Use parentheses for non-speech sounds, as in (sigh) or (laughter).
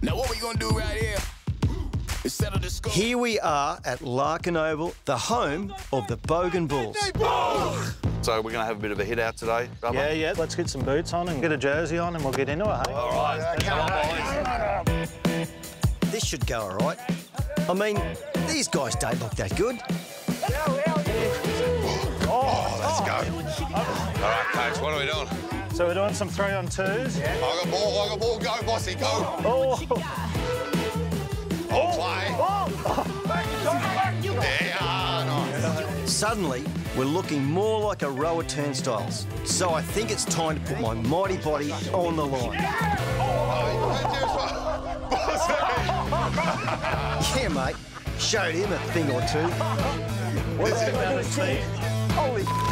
Now what we gonna do right here is settle the score. Here we are at Larkin Oval, the home of the Bogan Bulls. So we're going to have a bit of a hit out today, Bubba? Yeah, yeah. Let's get some boots on and get a jersey on and we'll get into it, hey? All right. This should go all right. I mean, these guys don't look that good. All right, coach, what are we doing? So we're doing some three on twos. Yeah. I got ball, I got ball. Go, bossy, go. Oh, I'll oh. play. There you are. Nice. Suddenly, we're looking more like a row of turnstiles. So I think it's time to put my mighty body on the line. Yeah, (laughs) mate. Showed him a thing or two. what about Steve? Holy